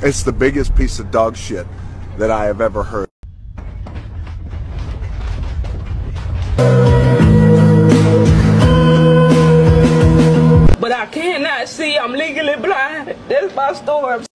It's the biggest piece of dog shit that I have ever heard. But I cannot see. I'm legally blind. That's my story.